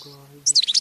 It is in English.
glory be